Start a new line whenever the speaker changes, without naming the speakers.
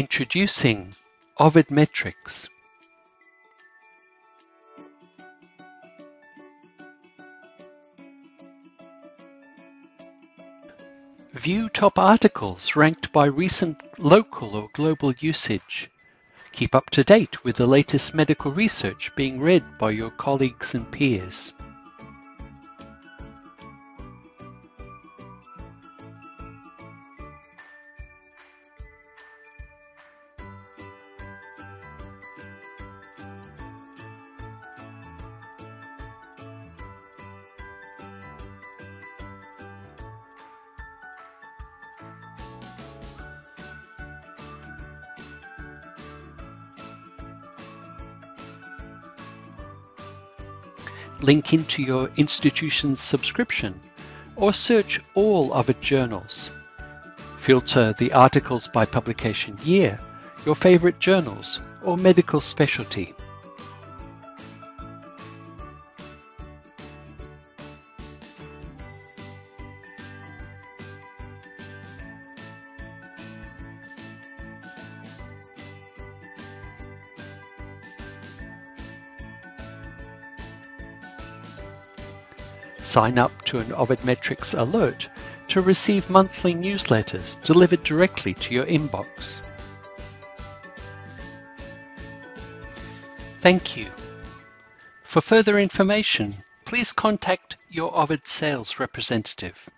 Introducing Ovid Metrics. View top articles ranked by recent local or global usage. Keep up to date with the latest medical research being read by your colleagues and peers. Link into your institution's subscription, or search all Ovid journals. Filter the articles by publication year, your favorite journals, or medical specialty. Sign up to an Ovid Metrics alert to receive monthly newsletters delivered directly to your inbox. Thank you. For further information, please contact your Ovid sales representative.